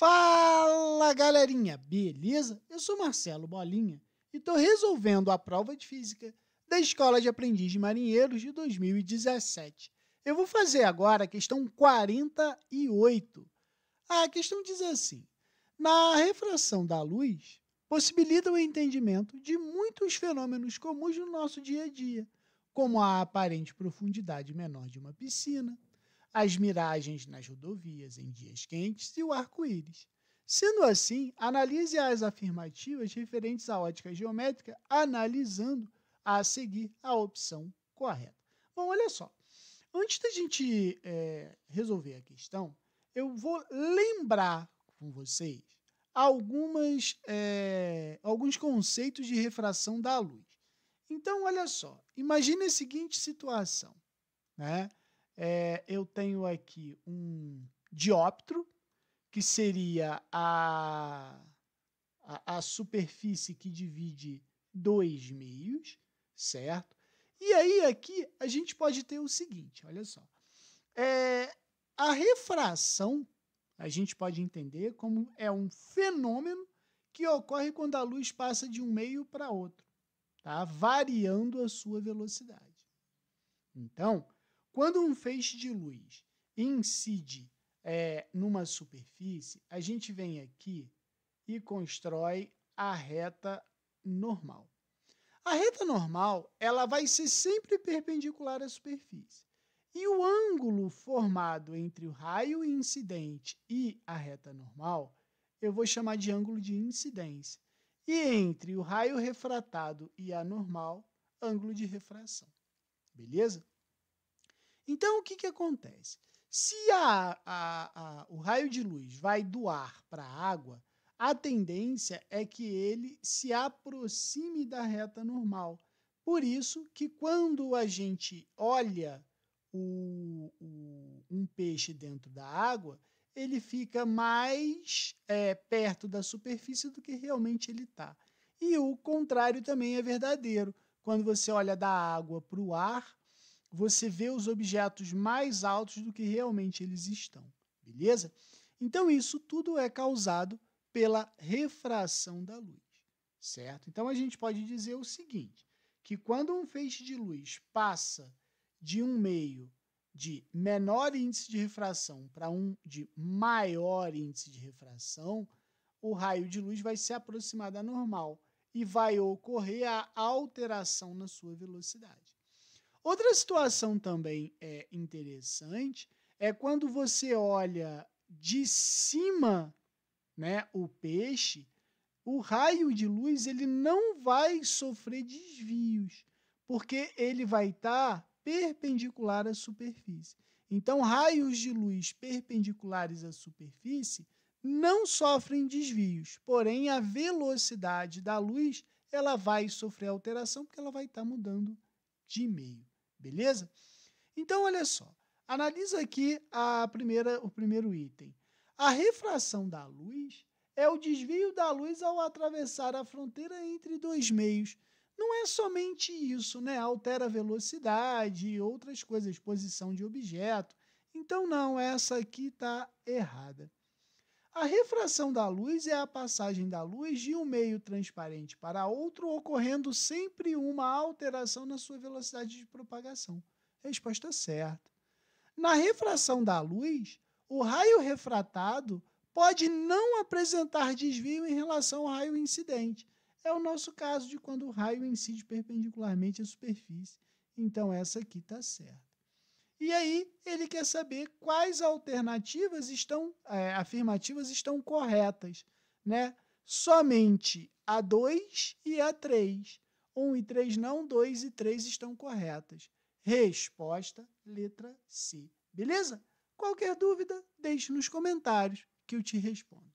Fala galerinha, beleza? Eu sou Marcelo Bolinha e estou resolvendo a prova de física da Escola de Aprendiz de Marinheiros de 2017. Eu vou fazer agora a questão 48. A questão diz assim: na refração da luz, possibilita o entendimento de muitos fenômenos comuns no nosso dia a dia, como a aparente profundidade menor de uma piscina, as miragens nas rodovias em dias quentes e o arco-íris. Sendo assim, analise as afirmativas referentes à ótica geométrica, analisando a seguir a opção correta. Bom, olha só. Antes da gente é, resolver a questão, eu vou lembrar com vocês algumas, é, alguns conceitos de refração da luz. Então, olha só. Imagine a seguinte situação. Né? É, eu tenho aqui um dióptro, que seria a, a, a superfície que divide dois meios, certo? E aí aqui a gente pode ter o seguinte, olha só. É, a refração a gente pode entender como é um fenômeno que ocorre quando a luz passa de um meio para outro, tá? variando a sua velocidade. Então, quando um feixe de luz incide é, numa superfície, a gente vem aqui e constrói a reta normal. A reta normal ela vai ser sempre perpendicular à superfície. E o ângulo formado entre o raio incidente e a reta normal, eu vou chamar de ângulo de incidência. E entre o raio refratado e a normal, ângulo de refração. Beleza? Então, o que, que acontece? Se a, a, a, o raio de luz vai do ar para a água, a tendência é que ele se aproxime da reta normal. Por isso que quando a gente olha o, o, um peixe dentro da água, ele fica mais é, perto da superfície do que realmente ele está. E o contrário também é verdadeiro. Quando você olha da água para o ar, você vê os objetos mais altos do que realmente eles estão, beleza? Então, isso tudo é causado pela refração da luz, certo? Então, a gente pode dizer o seguinte, que quando um feixe de luz passa de um meio de menor índice de refração para um de maior índice de refração, o raio de luz vai se aproximar da normal e vai ocorrer a alteração na sua velocidade. Outra situação também é interessante é quando você olha de cima, né, o peixe, o raio de luz ele não vai sofrer desvios, porque ele vai estar tá perpendicular à superfície. Então, raios de luz perpendiculares à superfície não sofrem desvios, porém a velocidade da luz ela vai sofrer alteração porque ela vai estar tá mudando de meio. Beleza? Então, olha só. Analisa aqui a primeira, o primeiro item. A refração da luz é o desvio da luz ao atravessar a fronteira entre dois meios. Não é somente isso, né? Altera a velocidade e outras coisas, posição de objeto. Então, não, essa aqui está errada. A refração da luz é a passagem da luz de um meio transparente para outro, ocorrendo sempre uma alteração na sua velocidade de propagação. Resposta certa. Na refração da luz, o raio refratado pode não apresentar desvio em relação ao raio incidente. É o nosso caso de quando o raio incide perpendicularmente à superfície. Então, essa aqui está certa. E aí ele quer saber quais alternativas estão, é, afirmativas estão corretas, né? Somente a 2 e a 3. 1 e 3 não, 2 e 3 estão corretas. Resposta, letra C. Beleza? Qualquer dúvida, deixe nos comentários que eu te respondo.